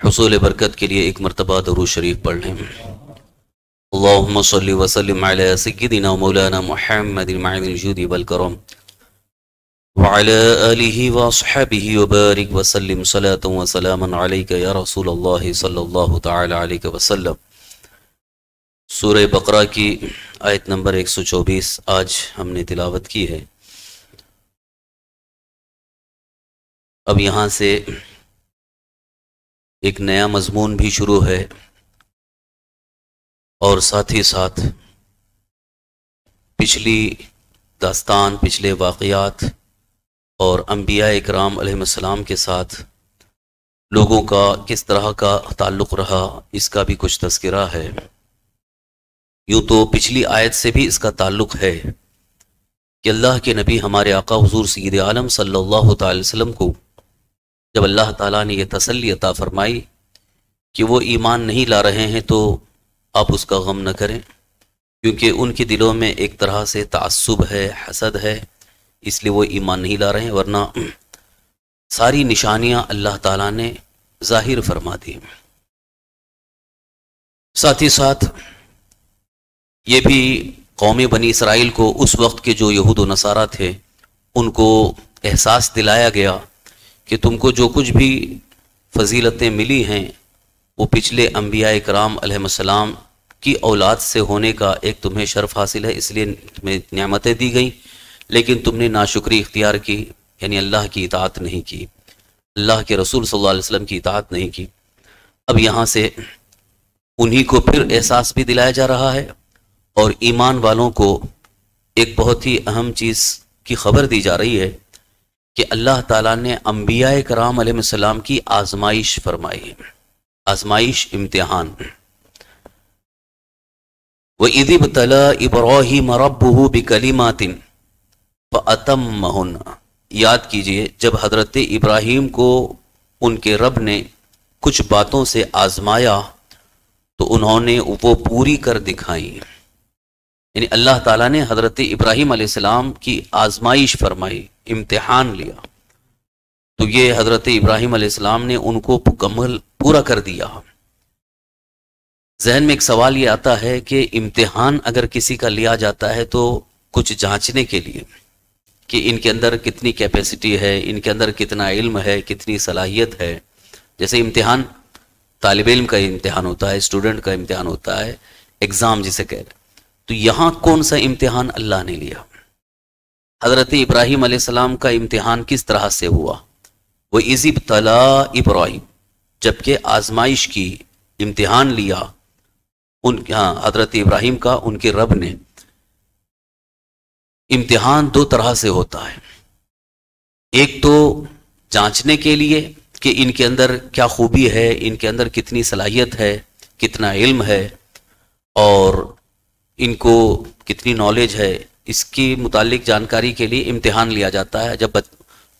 हसूल बरकत के लिए एक मरतबा दरूज शरीफ पढ़ लें अल्लाम वसलम सैदिना मौलाना महमद माजुदी बलकरम वाला वसहबी वबारक वसलम सलात वसलम या रसूल सल्लल्लाहु ताला अलैहि वसल्लम सूर बकरा की आयत नंबर 124 आज हमने तिलावत की है अब यहाँ से एक नया मजमून भी शुरू है और साथ ही साथ पिछली दास्तान पिछले वाक़ात और अम्बिया इकराम अलैहिस्सलाम के साथ लोगों का किस तरह का ताल्लुक़ रहा, इसका भी कुछ तस्करा है। यूँ तो पिछली आयत से भी इसका ताल्लुक़ है कि अल्लाह के नबी हमारे आका हजूर सईद आलम अलैहि वसल्लम को जब अल्लाह ताला ने यह तसल्ली अता फरमाई कि वो ईमान नहीं ला रहे हैं तो आप उसका गम न करें, क्योंकि उनके दिलों में एक तरह से तसब है, हसद है इसलिए वो ईमान नहीं ला रहे हैं, वरना सारी निशानियाँ अल्लाह ताला ने ज़ाहिर फरमा दी साथ ही साथ ये भी कौम बनी इसराइल को उस वक्त के जो यहूद नसारा थे, उनको एहसास दिलाया गया कि तुमको जो कुछ भी फजीलतें मिली हैं, वो पिछले अम्बिया कराम की औलाद से होने का एक तुम्हें शर्फ हासिल है, इसलिए तुम्हें नियामतें दी गई। लेकिन तुमने नाशुक्री इख्तियार की, यानी अल्लाह की इतात नहीं की। अल्लाह के रसूल सल्लल्लाहु अलैहि वसल्लम की इतात नहीं की। अब यहाँ से उन्हीं को फिर एहसास भी दिलाया जा रहा है और ईमान वालों को एक बहुत ही अहम चीज़ की खबर दी जा रही है कि अल्लाह ताला ने अम्बिया कराम की आजमाइश फरमाई आजमाइश इम्तिहान। व इदिब तला इब्राहिम रब्बुहु बिकलिमातिन। फ़अतम्महुन याद कीजिए, जब हज़रत इब्राहिम को उनके रब ने कुछ बातों से आजमाया तो उन्होंने वो पूरी कर दिखाई। यानी अल्लाह ताला ने हज़रत इब्राहिम अलैहिस्सलाम की आजमाइश फरमाई, इम्तिहान लिया। तो ये हज़रत इब्राहिम अलैहिस्सलाम ने उनको मुकम्मल पूरा कर दिया। जहन में एक सवाल ये आता है कि इम्तिहान अगर किसी का लिया जाता है तो कुछ जांचने के लिए। कि इनके अंदर कितनी कैपेसिटी है, इनके अंदर कितना इल्म है, कितनी सलाहियत है। जैसे इम्तिहान, तालब इल्म का इम्तिहान होता है स्टूडेंट का इम्तिहान होता है एग्ज़ाम जिसे कह रहे तो यहाँ कौन सा इम्तिहान अल्लाह ने लिया? हज़रत इब्राहिम सलाम का इम्तिहान किस तरह से हुआ? वो इजिब तला इब्राहिम, जबकि आजमाइश की इम्तिहान लिया उन हाँ हज़रत इब्राहिम का, उनके रब ने। इम्तिहान दो तरह से होता है। एक तो जांचने के लिए कि इनके अंदर क्या खूबी है, इनके अंदर कितनी सलाहियत है, कितना इल्म है, और इनको कितनी नॉलेज है, इसकी मुतालिक जानकारी के लिए इम्तिहान लिया जाता है। जब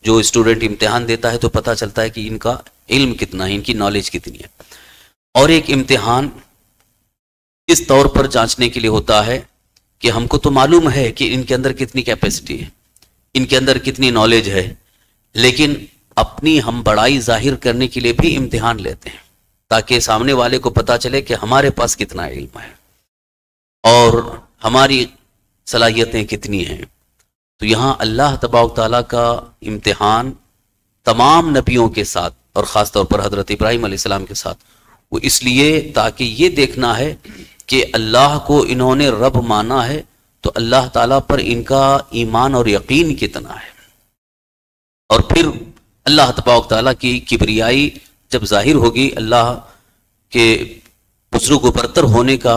जो स्टूडेंट इम्तिहान देता है तो पता चलता है कि इनका इल्म कितना है, इनकी नॉलेज कितनी है। और एक इम्तिहान इस तौर पर जांचने के लिए होता है कि हमको तो मालूम है कि इनके अंदर कितनी कैपेसिटी है, इनके अंदर कितनी नॉलेज है, लेकिन अपनी हम बड़ाई ज़ाहिर करने के लिए भी इम्तिहान लेते हैं, ताकि सामने वाले को पता चले कि हमारे पास कितना इल्म है और हमारी सलाहियतें कितनी हैं। तो यहाँ अल्लाह तबाउ ताला का इम्तिहान तमाम नबियों के साथ और ख़ास तौर पर हज़रत इब्राहिम के साथ, वो इसलिए ताकि ये देखना है कि अल्लाह को इन्होंने रब माना है तो अल्लाह ताला पर इनका ईमान और यकीन कितना है? और फिर अल्लाह तबाक ताला की किबरियाई जब ज़ाहिर होगी, अल्लाह के को बरतर होने का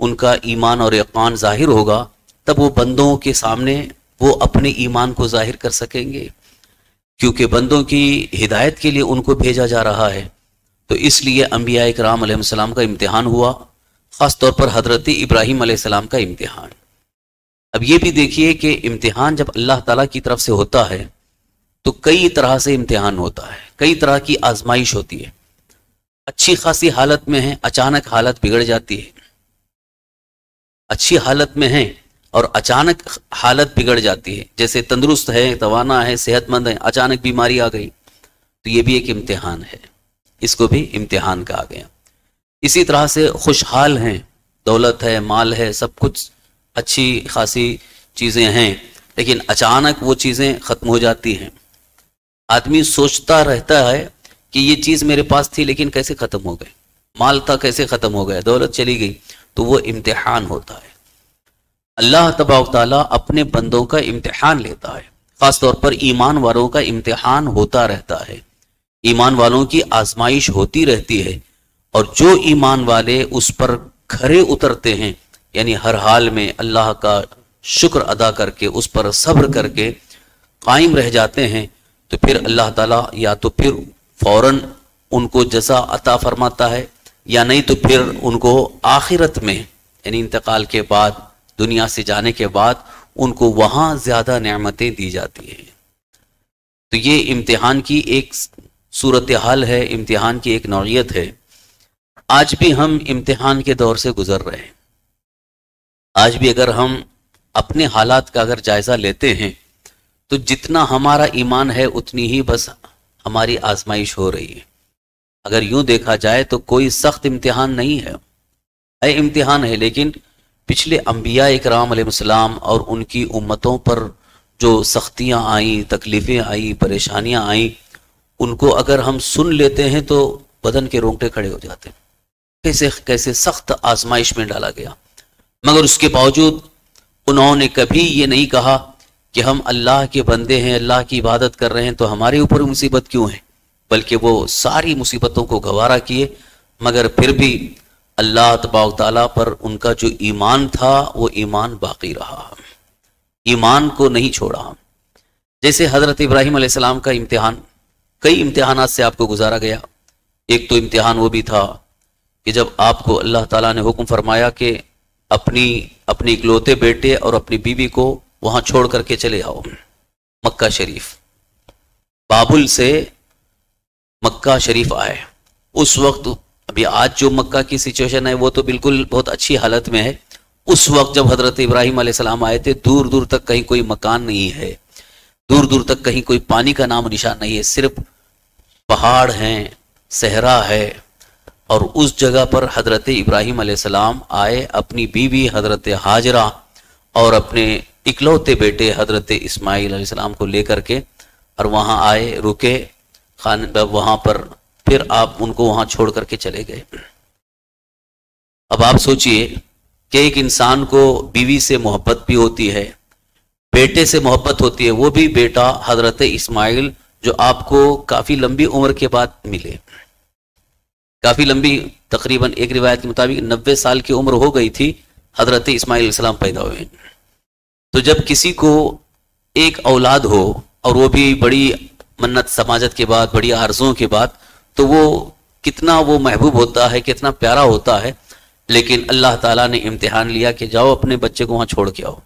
उनका ईमान और यकान ज़ाहिर होगा, तब वो बंदों के सामने वो अपने ईमान को ज़ाहिर कर सकेंगे। क्योंकि बंदों की हिदायत के लिए उनको भेजा जा रहा है। तो इसलिए अम्बिया कराम का इम्तिहान हुआ। ख़ास तौर पर हज़रत इब्राहिम सलाम का इम्तिहान। अब ये भी देखिए कि इम्तिहान जब अल्लाह ताला की तरफ़ से होता है तो कई तरह से इम्तिहान होता है, कई तरह की आजमाइश होती है। अच्छी खासी हालत में है, अचानक हालत बिगड़ जाती है। अच्छी हालत में है और अचानक हालत बिगड़ जाती है, जैसे तंदुरुस्त है, तवाना है, सेहतमंद है, अचानक बीमारी आ गई तो ये भी एक इम्तिहान है। इसको भी इम्तिहान कहा गया। इसी तरह से खुशहाल हैं, दौलत है, माल है, सब कुछ अच्छी खासी चीज़ें हैं, लेकिन अचानक वो चीज़ें ख़त्म हो जाती हैं। आदमी सोचता रहता है कि ये चीज़ मेरे पास थी, लेकिन कैसे ख़त्म हो गए माल था, कैसे ख़त्म हो गया? दौलत चली गई तो वो इम्तिहान होता है। अल्लाह तबाक अपने बंदों का इम्तिहान लेता है। ख़ास तौर पर ईमान वालों का इम्तिहान होता रहता है। ईमान वालों की आजमाइश होती रहती है और जो ईमान वाले उस पर खरे उतरते हैं, यानी हर हाल में अल्लाह का शुक्र अदा करके, उस पर सब्र करके कायम रह जाते हैं तो फिर अल्लाह ताला या तो फिर फ़ौरन उनको जजा अता फरमाता है, या नहीं तो फिर उनको आखिरत में, यानी इंतकाल के बाद, दुनिया से जाने के बाद, उनको वहाँ ज़्यादा नियामतें दी जाती हैं। तो ये इम्तिहान की एक सूरत हाल है, इम्तिहान की एक नौीयत है। आज भी हम इम्तिहान के दौर से गुजर रहे हैं। आज भी अगर हम अपने हालात का अगर जायजा लेते हैं तो जितना हमारा ईमान है, उतनी ही बस हमारी आजमाइश हो रही है। अगर यूँ देखा जाए तो कोई सख्त इम्तिहान नहीं है। है इम्तिहान है, लेकिन पिछले अम्बिया इकराम और उनकी उम्मतों पर जो सख्तियाँ आई, तकलीफ़ें आई, परेशानियाँ आई, उनको अगर हम सुन लेते हैं तो बदन के रोंगटे खड़े हो जाते हैं। कैसे कैसे सख्त आजमाइश में डाला गया। मगर उसके बावजूद उन्होंने कभी ये नहीं कहा कि हम अल्लाह के बंदे हैं, अल्लाह की इबादत कर रहे हैं तो हमारे ऊपर मुसीबत क्यों है? बल्कि वो सारी मुसीबतों को गवारा किए, मगर फिर भी अल्लाह ताला पर उनका जो ईमान था, वो ईमान बाकी रहा। ईमान को नहीं छोड़ा। जैसे हज़रत इब्राहिम का इम्तिहान, कई इम्तिहान से आपको गुजारा गया। एक तो इम्तिहान वो भी था कि जब आपको अल्लाह ताला ने हुक्म फरमाया कि अपनी अपनी इकलौते बेटे और अपनी बीवी को वहाँ छोड़ करके चले आओ, मक्का शरीफ। बाबुल से मक्का शरीफ आए। उस वक्त, अभी आज जो मक्का की सिचुएशन है, वो तो बिल्कुल बहुत अच्छी हालत में है। उस वक्त जब हज़रत इब्राहिम सलाम आए थे दूर दूर तक कहीं कोई मकान नहीं है। दूर दूर तक कहीं कोई पानी का नाम निशान नहीं है। सिर्फ़ पहाड़ हैं, सहरा है और उस जगह पर हज़रत इब्राहिम सलाम आए, अपनी बीवी हज़रत हाजरा और अपने इकलौते बेटे हज़रत इस्माईल सलाम को लेकर के और वहाँ आए, रुके। खान वहाँ पर फिर आप उनको वहाँ छोड़ करके चले गए। अब आप सोचिए कि एक इंसान को बीवी से मोहब्बत भी होती है, बेटे से मोहब्बत होती है, वो भी बेटा हज़रत इस्माइल, जो आपको काफ़ी लंबी उम्र के बाद मिले। काफ़ी लंबी, तकरीबन एक रिवायत के मुताबिक नब्बे साल की उम्र हो गई थी, हज़रत इस्माइल पैदा हुए। तो जब किसी को एक औलाद हो, और वो भी बड़ी मन्नत समाजत के बाद, बड़ी आरजुओं के बाद तो वो कितना वो महबूब होता है, कितना प्यारा होता है, लेकिन अल्लाह ताला ने इम्तिहान लिया कि जाओ अपने बच्चे को वहाँ छोड़ के आओ।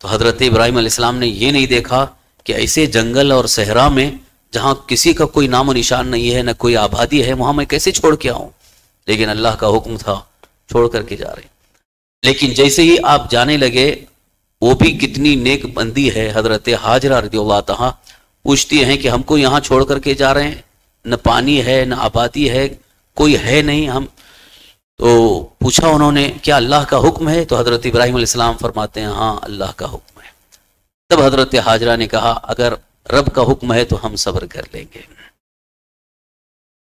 तो हज़रत इब्राहिम ने ये नहीं देखा कि ऐसे जंगल और सहरा में जहाँ किसी का कोई नामो निशान नहीं है, न कोई आबादी है, वहाँ मैं कैसे छोड़ के आऊँ? लेकिन अल्लाह का हुक्म था, छोड़ करके जा रहे। लेकिन जैसे ही आप जाने लगे, वो भी कितनी नेक बंदी है, हज़रत हाजरा रदी तहा पूछती हैं कि हमको यहाँ छोड़ करके जा रहे हैं? न पानी है, न आबादी है, कोई है नहीं हम। तो पूछा उन्होंने, क्या अल्लाह का हुक्म है? तो हज़रत इब्राहिम फरमाते हैं हाँ अल्लाह का हुक्म है। तब हज़रत हाजरा ने कहा, अगर रब का हुक्म है तो हम सब्र कर लेंगे।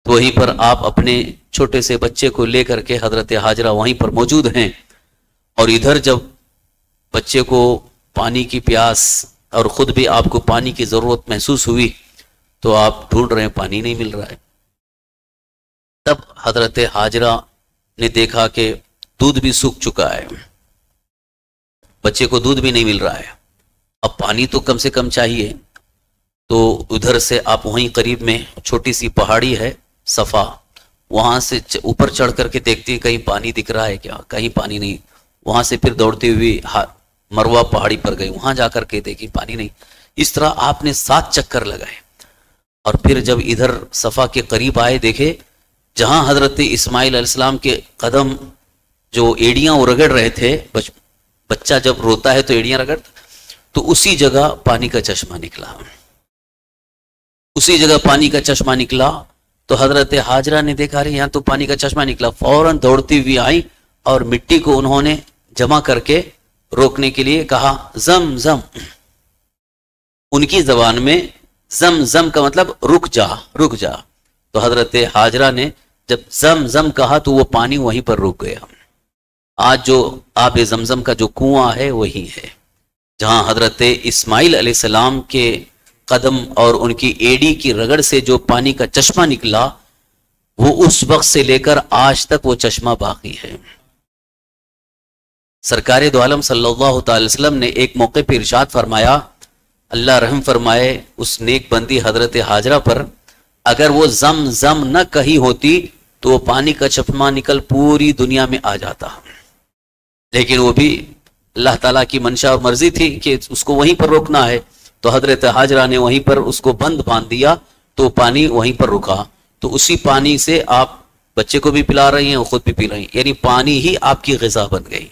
तो वहीं पर आप अपने छोटे से बच्चे को लेकर के हज़रत हाजरा वहीं पर मौजूद हैं और इधर जब बच्चे को पानी की प्यास और खुद भी आपको पानी की ज़रूरत महसूस हुई तो आप ढूंढ रहे हैं पानी नहीं मिल रहा है। तब हज़रत हाजरा ने देखा कि दूध भी सूख चुका है। बच्चे को दूध भी नहीं मिल रहा है। अब पानी तो कम से कम चाहिए। तो उधर से आप वहीं करीब में छोटी सी पहाड़ी है सफ़ा। वहाँ से ऊपर चढ़ करके देखते हैं कहीं पानी दिख रहा है क्या? कहीं पानी नहीं। वहाँ से फिर दौड़ती हुई मरवा पहाड़ी पर गई वहाँ जाकर के देखी पानी नहीं। इस तरह आपने सात चक्कर लगाए। और फिर जब इधर सफ़ा के करीब आए देखे जहाँ हज़रत इस्माइल अलैहिस्सलाम के कदम जो एड़ियाँ रगड़ रहे थे बच, बच्चा जब रोता है तो एड़ियाँ रगड़ तो उसी जगह पानी का चश्मा निकला। उसी जगह पानी का चश्मा निकला तो हज़रत हाजरा ने देखा रहे यहाँ तो पानी का चश्मा निकला। फ़ौरन दौड़ती हुई आई और मिट्टी को उन्होंने जमा करके रोकने के लिए कहा, जम जम। उनकी जबान में जम जम का मतलब रुक जा रुक जा। तो हज़रत हाजरा ने जब जम जम कहा तो वो पानी वहीं पर रुक गया। आज जो आब जमजम का जो कुआँ है, वही है, जहाँ हज़रत इस्माइल सलाम के कदम और उनकी एडी की रगड़ से जो पानी का चश्मा निकला, वो उस वक्त से लेकर आज तक वो चश्मा बाकी है। सरकार दो आलम सल्लल्लाहु वसल्लम ने एक मौके पर इरशाद फरमाया, अल्लाह रहम फरमाए, उस नेक बंदी हज़रत हाजरा पर, अगर वो जम जम न कही होती तो वो पानी का चश्मा निकल पूरी दुनिया में आ जाता। लेकिन वो भी अल्लाह ताला की मंशा और मर्ज़ी थी कि उसको वहीं पर रोकना है। तो हज़रत हाजरा ने वहीं पर उसको बंद बाँध दिया तो पानी वहीं पर रुका। तो उसी पानी से आप बच्चे को भी पिला रही हैं और खुद भी पी रही हैं। यानी पानी ही आपकी गजा बन गई।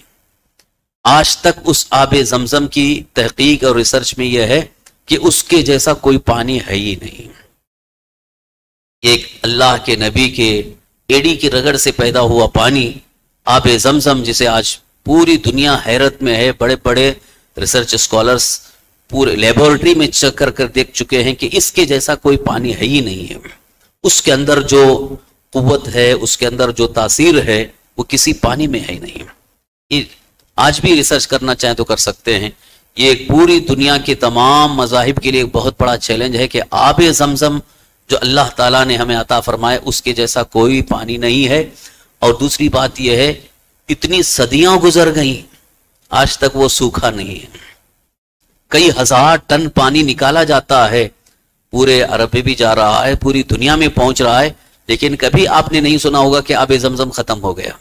आज तक उस आब जमजम की तहकीक और रिसर्च में यह है कि उसके जैसा कोई पानी है ही नहीं। एक अल्लाह के नबी के एडी की रगड़ से पैदा हुआ पानी, आब जमजम, जिसे आज पूरी दुनिया हैरत में है बड़े बड़े रिसर्च स्कॉलर्स पूरे लेबोरेटरी में चेक कर कर देख चुके हैं कि इसके जैसा कोई पानी है ही नहीं है। उसके अंदर जो कुत है, उसके अंदर जो तासीर है, वो किसी पानी में है ही नहीं आज भी रिसर्च करना चाहें तो कर सकते हैं। ये एक पूरी दुनिया के तमाम मजाहिब के लिए एक बहुत बड़ा चैलेंज है कि आब जमजम जो अल्लाह ताला ने हमें अता फरमाए, उसके जैसा कोई पानी नहीं है। और दूसरी बात यह है, इतनी सदियाँ गुजर गई, आज तक वो सूखा नहीं है। कई हज़ार टन पानी निकाला जाता है। पूरे अरब में भी जा रहा है, पूरी दुनिया में पहुँच रहा है, लेकिन कभी आपने नहीं सुना होगा कि अब जमजम खत्म हो गया।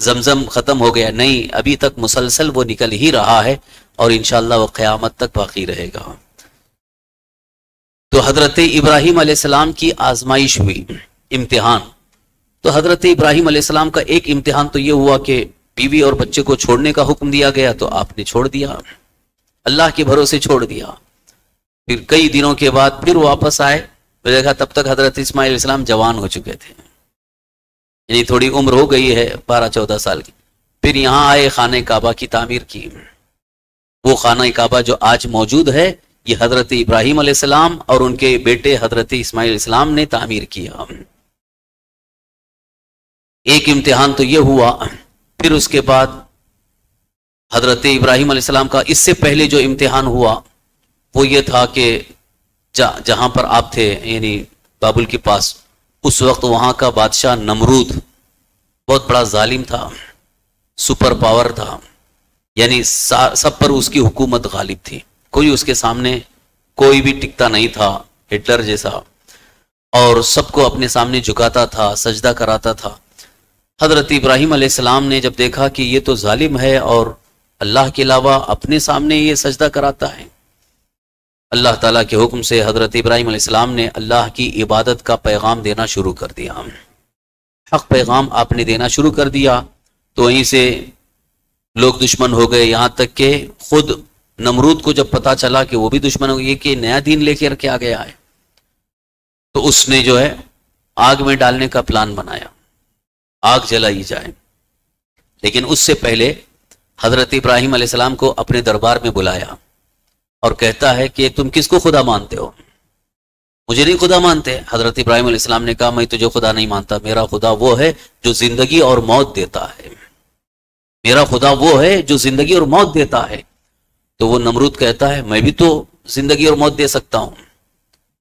जमजम खत्म हो गया। नहीं, अभी तक मुसलसल वो निकल ही रहा है और इनशाला वो क़यामत तक बाकी रहेगा। तो हज़रत इब्राहिम सलाम की आजमाइश हुई, इम्तिहान। तो हज़रत इब्राहिम सलाम का एक इम्तिहान तो यह हुआ कि बीवी और बच्चे को छोड़ने का हुक्म दिया गया तो आपने छोड़ दिया। अल्लाह के भरोसे छोड़ दिया। फिर कई दिनों के बाद फिर वापस आए। तो देखा तब तक हज़रत इस्माइल इस्लाम जवान हो चुके थे। यानी थोड़ी उम्र हो गई है बारह चौदह साल की। फिर यहाँ आए खाने काबा की तामीर की। वो खाना काबा जो आज मौजूद है, ये हज़रत इब्राहिम अलैहिस्सलाम और उनके बेटे हज़रत इस्माइल इस्लाम ने तामीर किया। एक इम्तिहान तो ये हुआ, फिर उसके बाद हज़रत इब्राहिम अलैहिस्सलाम का इससे पहले जो इम्तिहान हुआ, वो ये था कि जहाँ पर आप थे, यानी बाबुल के पास, उस वक्त वहाँ का बादशाह नमरूद बहुत बड़ा जालिम था, सुपर पावर था, यानी सब पर उसकी हुकूमत गालिब थी। कोई उसके सामने कोई भी टिकता नहीं था, हिटलर जैसा, और सबको अपने सामने झुकाता था, सजदा कराता था। हज़रत इब्राहिम अलैहिस्सलाम ने जब देखा कि ये तो जालिम है और अल्लाह के अलावा अपने सामने ये सजदा कराता है। अल्लाह ताला के हुक्म से हज़रत इब्राहिम अलैहिस्सलाम ने अल्लाह की इबादत का पैगाम देना शुरू कर दिया। हक पैगाम आपने देना शुरू कर दिया तो वहीं से लोग दुश्मन हो गए। यहाँ तक के खुद नमरूद को जब पता चला कि वो भी दुश्मन हो गए कि नया दीन लेकर के आ गया है तो उसने जो है आग में डालने का प्लान बनाया। आग जलाई जाए। लेकिन उससे पहले हज़रत इब्राहिम अलैहिस्सलाम को अपने दरबार में बुलाया और कहता है कि तुम किसको खुदा मानते हो? मुझे नहीं खुदा मानते। हज़रत इब्राहिम अलैहिस्सलाम ने कहा, मैं तुझे खुदा नहीं मानता। मेरा खुदा वो है जो ज़िंदगी और मौत देता है। मेरा खुदा वो है जो ज़िंदगी और मौत देता है। तो वो नमरूद कहता है, मैं भी तो ज़िंदगी और मौत दे सकता हूँ।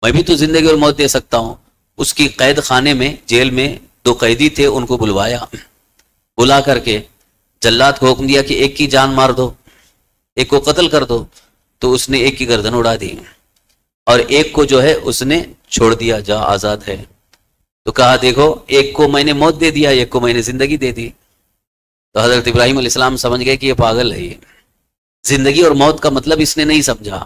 मैं भी तो ज़िंदगी और मौत दे सकता हूँ। उसकी कैद खाने में, जेल में दो कैदी थे, उनको बुलवाया। बुला करके जल्लाद को हुक्म दिया कि एक की जान मार दो, एक को कत्ल कर दो तो उसने एक की गर्दन उड़ा दी। और एक को जो है उसने छोड़ दिया जा आज़ाद है। तो कहा, देखो, एक को मैंने मौत दे दिया, एक को मैंने ज़िंदगी दे दी। तो हज़रत इब्राहिम अलैहिस्सलाम समझ गए कि ये पागल है ये। ज़िंदगी और मौत का मतलब इसने नहीं समझा।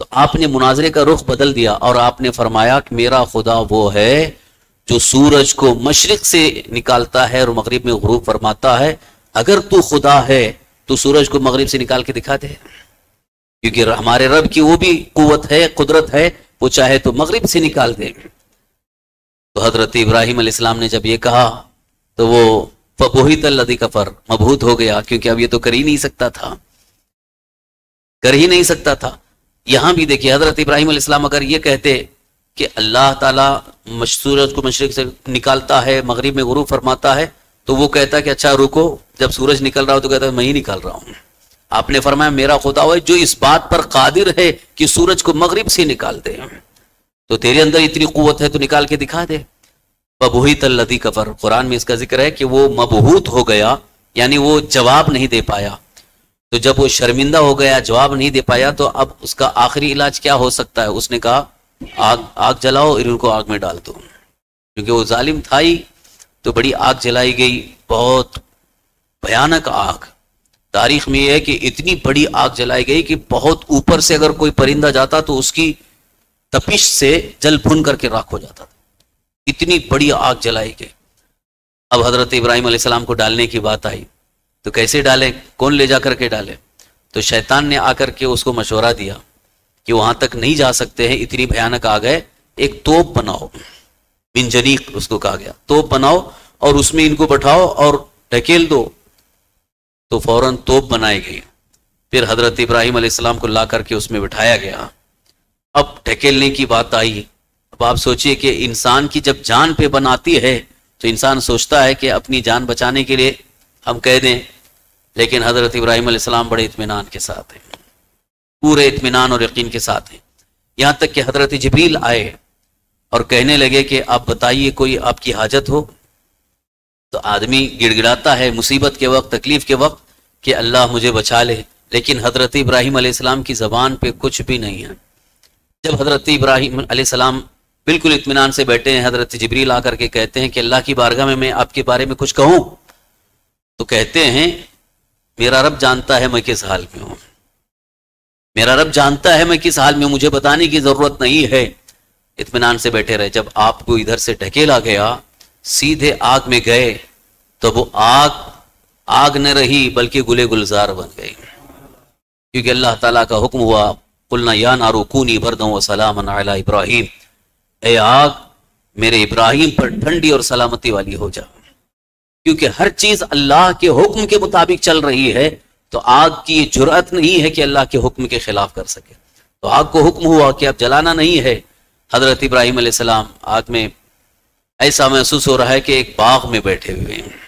तो आपने मुनाजरे का रुख बदल दिया और आपने फरमाया कि मेरा खुदा वो है जो सूरज को मशरक से निकालता है और मगरिब में गुरूब फरमाता है। अगर तू खुदा है तो सूरज को मगरिब से निकाल के दिखा दे। क्योंकि हमारे रब की वो भी कुत है, कुदरत है, वो चाहे तो मगरिब से निकाल दे। तो हज़रत इब्राहिम अलैहिस्सलाम ने जब ये कहा तो वो फबोहित लदी कफर, मबहूत हो गया, क्योंकि अब ये तो कर ही नहीं सकता था। कर ही नहीं सकता था। यहाँ भी देखिए, हज़रत इब्राहिम अलैहिस्सलाम अगर ये कहते कि अल्लाह ताला सूरज को मशरक से निकालता है, मगरिब में गुरु फरमाता है तो वो कहता कि अच्छा रुको। जब सूरज निकल रहा हो तो कहता, मैं ही निकाल रहा हूँ। आपने फरमाया, मेरा खुदा है, जो इस बात पर कादिर है कि सूरज को मगरिब से निकाल दे। तो तेरे अंदर इतनी कुत है तो निकाल के दिखा दे। बबूही तल्लदी कफर। कुरान में इसका ज़िक्र है कि वो मबहूत हो गया, यानी वो जवाब नहीं दे पाया। तो जब वो शर्मिंदा हो गया, जवाब नहीं दे पाया तो अब उसका आखिरी इलाज क्या हो सकता है? उसने कहा, आग आग जलाओ और इनको आग में डाल दो। क्योंकि वो जालिम था ही तो बड़ी आग जलाई गई, बहुत भयानक आग। तारीख में यह है कि इतनी बड़ी आग जलाई गई कि बहुत ऊपर से अगर कोई परिंदा जाता तो उसकी तपिश से जल भुन करके राख हो जाता था। इतनी बड़ी आग जलाई गई। अब हज़रत इब्राहिम को डालने की बात आई। तो कैसे डाले? कौन ले जा करके डाले? तो शैतान ने आकर के उसको मशवरा दिया कि वहाँ तक नहीं जा सकते हैं, इतनी भयानक आग है, एक तोप बनाओ। बिनजनीक उसको कहा गया। तोप बनाओ और उसमें इनको बैठाओ और ढकेल दो। तो फ़ौरन तोप बनाई गई। फिर हज़रत इब्राहिम अलैहिस्सलाम को ला करके उसमें बिठाया गया। अब ढकेलने की बात आई। अब आप सोचिए कि इंसान की जब जान पे बनाती है तो इंसान सोचता है कि अपनी जान बचाने के लिए हम कह दें, लेकिन हज़रत इब्राहिम अलैहिस्सलाम बड़े इत्मीनान के साथ हैं। पूरे इत्मीनान और यकीन के साथ हैं। यहाँ तक कि हज़रत जबरील आए। और कहने लगे कि, आप बताइए कोई आपकी हाजत हो? तो आदमी गिड़गिड़ाता है मुसीबत के वक्त, तकलीफ़ के वक्त कि अल्लाह मुझे बचा ले। लेकिन हज़रत इब्राहिम अलैहिस्सलाम की जबान पे कुछ भी नहीं है। जब हज़रत इब्राहिम अलैहिस्सलाम बिल्कुल इत्मीनान से बैठे हैं, हज़रत जबरील आकर के कहते हैं कि, अल्लाह की बारगाह में मैं आपके बारे में कुछ कहूँ? तो कहते हैं, मेरा रब जानता है मैं किस हाल में हूँ। मेरा रब जानता है मैं किस हाल में मुझे बताने की ज़रूरत नहीं है। इत्मीनान से बैठे रहे। जब आपको इधर से ढकेला गया, सीधे आग में गए तो वो आग आग न रही, बल्कि गुले गुलजार बन गई। क्योंकि अल्लाह ताला का हुक्म हुआ, कुलना या नारू कूनी बरदों सलाम इब्राहिम। ए आग, मेरे इब्राहिम पर ठंडी और सलामती वाली हो जा। क्योंकि हर चीज़ अल्लाह के हुक्म के मुताबिक चल रही है तो आग की जुरत नहीं है कि अल्लाह के हुक्म के खिलाफ कर सके। तो आग को हुक्म हुआ कि अब जलाना नहीं है हज़रत इब्राहिम सलाम आग में ऐसा महसूस हो रहा है कि एक बाग में बैठे हुए हैं।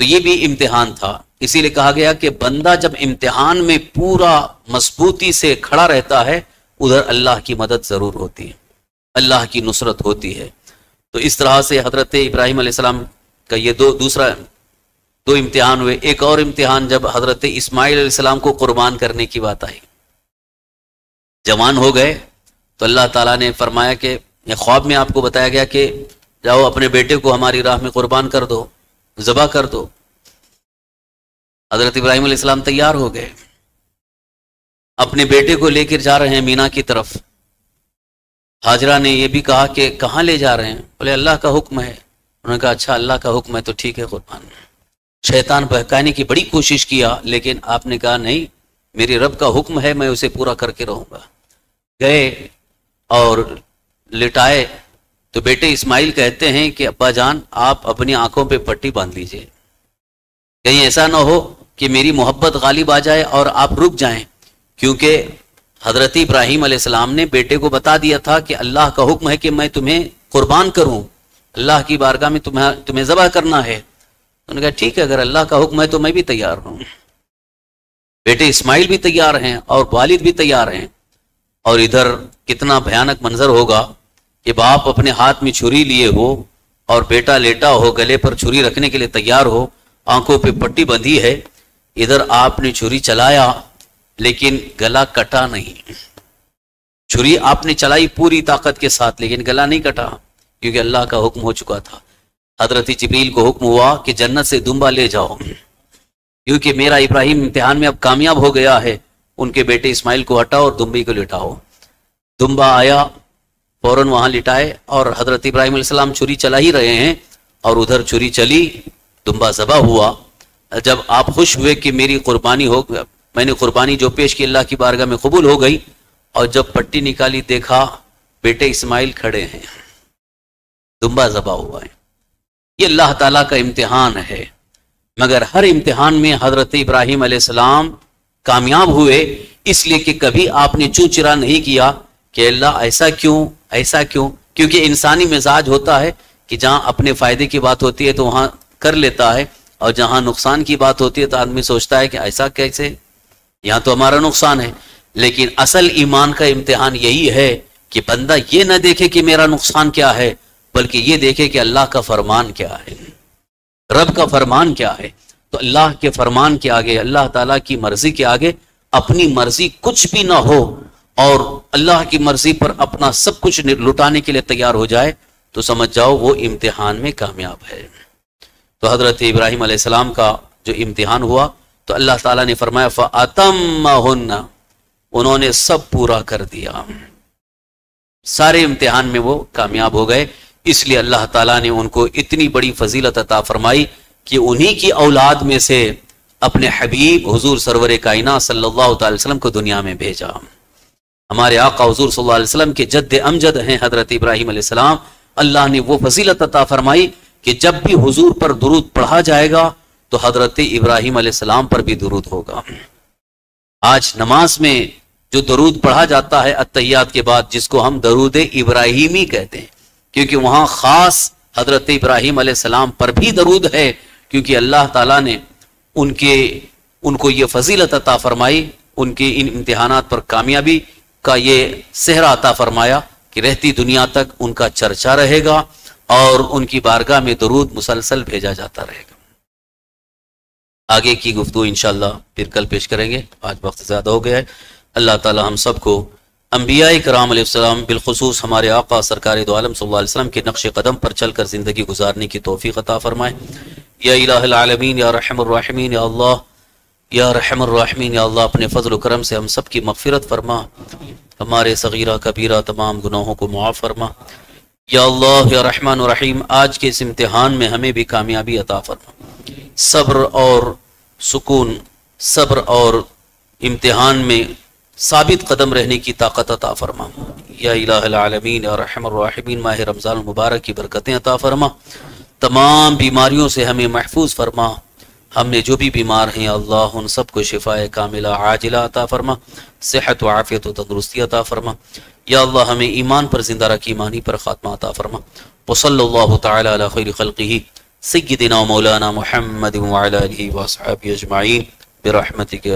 तो ये भी इम्तिहान था। इसीलिए कहा गया कि बंदा जब इम्तिहान में पूरा मजबूती से खड़ा रहता है, उधर अल्लाह की मदद ज़रूर होती है। अल्लाह की नुसरत होती है। तो इस तरह से हज़रत इब्राहिम सलाम का ये दो, दूसरा, दो इम्तिहान हुए। एक और इम्तिहान जब हज़रत इस्माइल सलाम को कुर्बान करने की बात आई। जवान हो गए तो अल्लाह ताला ने फरमाया कि ख्वाब में आपको बताया गया कि जाओ अपने बेटे को हमारी राह में कुर्बान कर दो जबा कर दो। हज़रत इब्राहिम इस्लाम तैयार हो गए। अपने बेटे को लेकर जा रहे हैं मीना की तरफ़। हाजरा ने यह भी कहा कि, कहाँ ले जा रहे हैं? बोले, अल्लाह का हुक्म है। उन्होंने कहा अच्छा अल्लाह का हुक्म है तो ठीक है, कुर्बान। शैतान बहकाने की बड़ी कोशिश किया, लेकिन आपने कहा, नहीं, मेरे रब का हुक्म है, मैं उसे पूरा करके रहूँगा। गए और लिटाए तो बेटे इस्माइल कहते हैं कि, अब्बा जान, आप अपनी आँखों पे पट्टी बाँध लीजिए। कहीं ऐसा ना हो कि मेरी मोहब्बत गालिब आ जाए और आप रुक जाएँ, क्योंकि हज़रत इब्राहिम अलैहिस्सलाम ने बेटे को बता दिया था कि अल्लाह का हुक्म है कि मैं तुम्हें कुर्बान करूँ। अल्लाह की बारगाह में तुम्हें तुम्हें जबा करना है। उन्होंने कहा, ठीक है, अगर अल्लाह का हुक्म है तो मैं भी तैयार हूँ। बेटे इस्माइल भी तैयार हैं और वालिद भी तैयार हैं। और इधर कितना भयानक मंजर होगा कि बाप अपने हाथ में छुरी लिए हो और बेटा लेटा हो, गले पर छुरी रखने के लिए तैयार हो, आँखों पे पट्टी बंधी है, इधर आपने छुरी चलाया, लेकिन गला कटा नहीं। छुरी आपने चलाई पूरी ताकत के साथ, लेकिन गला नहीं कटा, क्योंकि अल्लाह का हुक्म हो चुका था। हज़रत जबरील को हुक्म हुआ कि जन्नत से दुम्बा ले जाओ, क्योंकि मेरा इब्राहिम इम्तिहान में अब कामयाब हो गया है उनके बेटे इस्माइल को हटाओ और दुम्बी को लिटाओ। दुम्बा आया, फ़ौरन वहाँ लिटाए और हज़रत इब्राहिम सलाम छुरी चला ही रहे हैं और उधर छुरी चली, दुम्बा जबा हुआ। जब आप खुश हुए कि मेरी कुर्बानी हो, मैंने कुर्बानी जो पेश की अल्लाह की बारगाह में कबूल हो गई और जब पट्टी निकाली, देखा बेटे इस्माइल खड़े हैं। दुम्बा जबा हुआ है। ये अल्लाह ताला का इम्तिहान है। मगर हर इम्तिहान में हज़रत इब्राहिम सलाम कामयाब हुए, इसलिए कि कभी आपने चू चिरा नहीं किया कि अल्लाह ऐसा क्यों ऐसा क्यों? क्योंकि इंसानी मिजाज होता है कि जहाँ अपने फ़ायदे की बात होती है तो वहाँ कर लेता है, और जहाँ नुकसान की बात होती है तो आदमी सोचता है कि ऐसा कैसे? यहाँ तो हमारा नुकसान है। लेकिन असल ईमान का इम्तिहान यही है कि बंदा ये ना देखे कि मेरा नुकसान क्या है, बल्कि ये देखे कि अल्लाह का फरमान क्या है, रब का फरमान क्या है। तो अल्लाह के फरमान के आगे, अल्लाह ताला की मर्ज़ी के आगे अपनी मर्ज़ी कुछ भी ना हो और अल्लाह की मर्ज़ी पर अपना सब कुछ लुटाने के लिए तैयार हो जाए तो समझ जाओ वो इम्तिहान में कामयाब है। तो हज़रत इब्राहिम सलाम का जो इम्तिहान हुआ तो अल्लाह ताला ने फरमाया फ़ातम उन्होंने सब पूरा कर दिया। सारे इम्तिहान में वो कामयाब हो गए, इसलिए अल्लाह ताला ने उनको इतनी बड़ी फजीलत अता फरमाई कि उन्हीं की औलाद में से अपने हबीब हुजूर सरवर कायना सल्लल्लाहु अलैहि वसल्लम को दुनिया में भेजा। हमारे आका हजूर सल्लल्लाहु अलैहि वसल्लम के जद्द अमजद हैं हज़रत इब्राहिम सलाम। अल्लाह ने वो फजीलत अता फरमाई कि जब भी हुजूर पर दुरूद पढ़ा जाएगा तो हज़रत इब्राहिम सलाम पर भी दुरूद होगा। आज नमाज़ में जो दरूद पढ़ा जाता है अतयात के बाद, जिसको हम दरूद इब्राहिमी कहते हैं, क्योंकि वहाँ खास हज़रत इब्राहिम सलाम पर भी दरूद है क्योंकि अल्लाह ताला ने उनके, उनको ये फजीलत अता फरमाई, उनके इन इम्तिहान पर कामयाबी का ये सेहरा अता फरमाया कि रहती दुनिया तक उनका चर्चा रहेगा और उनकी बारगाह में दरूद मुसलसल भेजा जाता रहेगा। आगे की गुफ्तु इंशाल्लाह फिर कल पेश करेंगे। आज वक्त ज़्यादा हो गया है। अल्लाह ताला हम सबको अम्बिया कराम बिलखसूस हमारे आका सरकार दो आलम वसल्लम के नक्श कदम पर चल कर ज़िंदगी गुजारने की तोफ़ी अता फ़रमाए। या इलामीन या रहमरमीन या अल्लाह, या रहमरमीन या अल्लाह, अपने फ़जल करम से हम सब की मगफ़रत फरमा। हमारे सगीरा, कबीरा, तमाम गुनाहों को मुआफ़ फरमा। या अल्लाह, या रहमान रहीम, आज के इस इम्तहान में हमें भी कामयाबी अता फरमा। सब्र और सुकून, सब्र और इम्तिहान में साबित कदम रहने की ताकत अता फरमा। या इलामीन रहमीन, माह रमज़ान मुबारक की बरकतें अता फरमा। तमाम बीमारियों से हमें महफूज फरमा। हमने जो भी बीमार हैं, अल्लाह उन सबको शिफा कामिला, आजिला अता फरमा। सेहत व आफ़ियत व तंदरुस्ती अता फरमा। या अल्लाह हमें ईमान पर ज़िंदा रखी, ईमानी पर ख़ात्मा अता फरमा। वसल्ला तैर सैदिना मौलाना महमद अजमाइन बरहमतिक